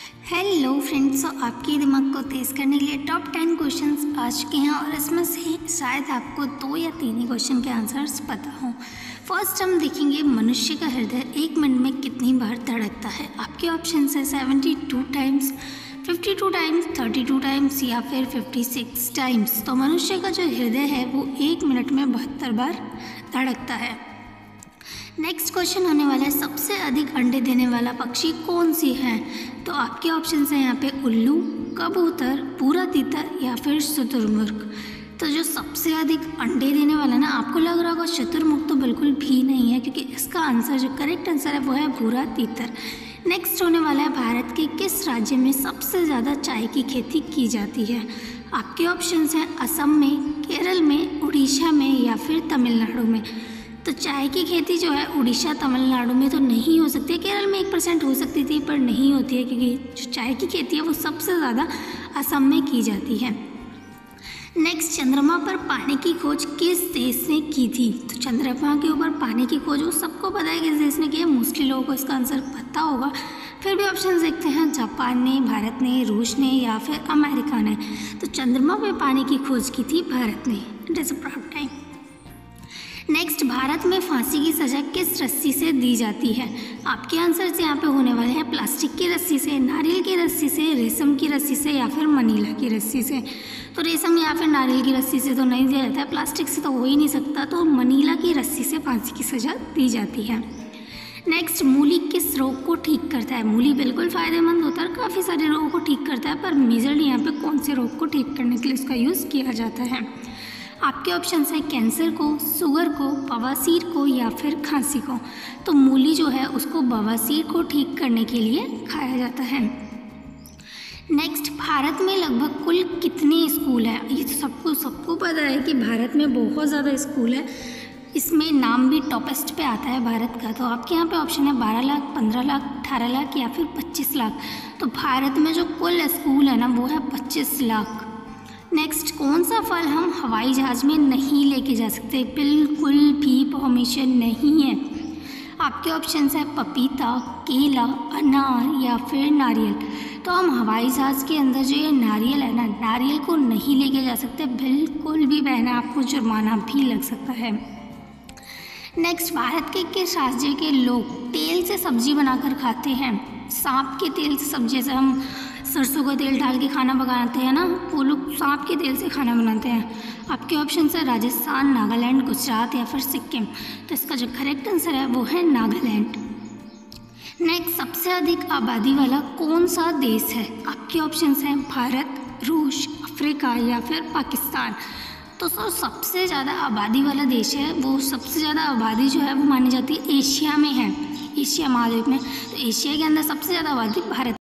Hello friends आपके दिमाग को तेज़ करने के लिए टॉप टेन क्वेश्चंस आ चुके हैं और इसमें से शायद आपको दो या तीन ही क्वेश्चन के आंसर्स पता हों। फ़र्स्ट हम देखेंगे मनुष्य का हृदय एक मिनट में कितनी बार धड़कता है। आपके ऑप्शन है seventy two times fifty two times thirty two times या फिर फिफ्टी सिक्स टाइम्स तो मनुष्य का जो हृदय है वो एक मिनट में बहत्तर बार धड़कता है। नेक्स्ट क्वेश्चन होने वाला है, सबसे अधिक अंडे देने वाला पक्षी कौन सी है? तो आपके ऑप्शन हैं यहाँ पे उल्लू, कबूतर, पूरा तीतर या फिर शुतुरमुर्ग। तो जो सबसे अधिक अंडे देने वाला ना, आपको लग रहा होगा शुतुरमुर्ग तो बिल्कुल भी नहीं है, क्योंकि इसका आंसर जो करेक्ट आंसर है, वो है भूरा तीतर। नेक्स्ट होने वाला है, भारत के किस राज्य में सबसे ज़्यादा चाय की खेती की जाती है? आपके ऑप्शंस हैं असम में, केरल में, उड़ीसा में या फिर तमिलनाडु में। तो चाय की खेती जो है उड़ीसा, तमिलनाडु में तो नहीं हो सकती है। केरल में एक परसेंट हो सकती थी, पर नहीं होती है, क्योंकि जो चाय की खेती है वो सबसे ज़्यादा असम में की जाती है। नेक्स्ट चंद्रमा पर पानी की खोज किस देश ने की थी? तो चंद्रमा के ऊपर पानी की खोज, वो सबको पता है किस देश ने की है। मोस्टली लोगों को इसका आंसर पता होगा। फिर भी ऑप्शन देखते हैं। जापान ने, भारत ने, रूस ने या फिर अमेरिका ने। तो चंद्रमा पर पानी की खोज की थी, भारत ने। It is a proud time next Bharat में फांसी की सज़ा किस रस्सी से दी जाती है? आपके आंसर्स यहाँ पे होने वाले हैं प्लास्टिक की रस्सी से, नारियल की रस्सी से, रेशम की रस्सी से या फिर मनीला की रस्सी से। तो रेशम या फिर नारियल की रस्सी से तो नहीं दिया जाता है प्लास्टिक से तो हो ही नहीं सकता। तो मनीला की रस्सी से फांसी की सज़ा दी जाती है। नेक्स्ट मूली किस रोग को ठीक करता है? मूली बिल्कुल फ़ायदेमंद होता है काफ़ी सारे रोगों को ठीक करता है, पर मेजरली यहाँ पे कौन से रोग को ठीक करने के लिए इसका यूज़ किया जाता है? आपके ऑप्शन हैं कैंसर को शुगर को, बवासीर को या फिर खांसी को। तो मूली जो है उसको बवासीर को ठीक करने के लिए खाया जाता है। नेक्स्ट भारत में लगभग कुल कितने स्कूल हैं? ये तो सबको सबको पता है कि भारत में बहुत ज़्यादा स्कूल है। इसमें नाम भी टॉपेस्ट पे आता है भारत का। तो आपके यहाँ पे ऑप्शन है बारह लाख, पंद्रह लाख, अठारह लाख या फिर पच्चीस लाख। तो भारत में जो कुल स्कूल है ना, वो है पच्चीस लाख। नेक्स्ट कौन सा फल हम हवाई जहाज़ में नहीं लेके जा सकते? बिल्कुल भी परमिशन नहीं है। आपके ऑप्शन है पपीता, केला, अनार या फिर नारियल। तो हम हवाई जहाज़ के अंदर जो ये नारियल है ना, नारियल को नहीं लेके जा सकते। बिल्कुल भी बहना आपको जुर्माना भी लग सकता है। नेक्स्ट भारत के किस राज्य के लोग तेल से सब्ज़ी बनाकर खाते हैं? सांप के तेल से सब्ज़ी से हम सरसों का तेल डाल के खाना पकाते हैं ना, वो लोग सांप के तेल से खाना बनाते हैं। आपके ऑप्शन है राजस्थान, नागालैंड, गुजरात या फिर सिक्किम। तो इसका जो करेक्ट आंसर है, वो है नागालैंड। नेक्स्ट सबसे अधिक आबादी वाला कौन सा देश है? आपके ऑप्शन हैं भारत, रूस, अफ्रीका या फिर पाकिस्तान। तो सर सबसे ज़्यादा आबादी वाला देश है, वो सबसे ज़्यादा आबादी जो है, वो मानी जाती है एशिया में है। एशिया महाद्वीप में। तो एशिया के अंदर सबसे ज़्यादा आबादी भारत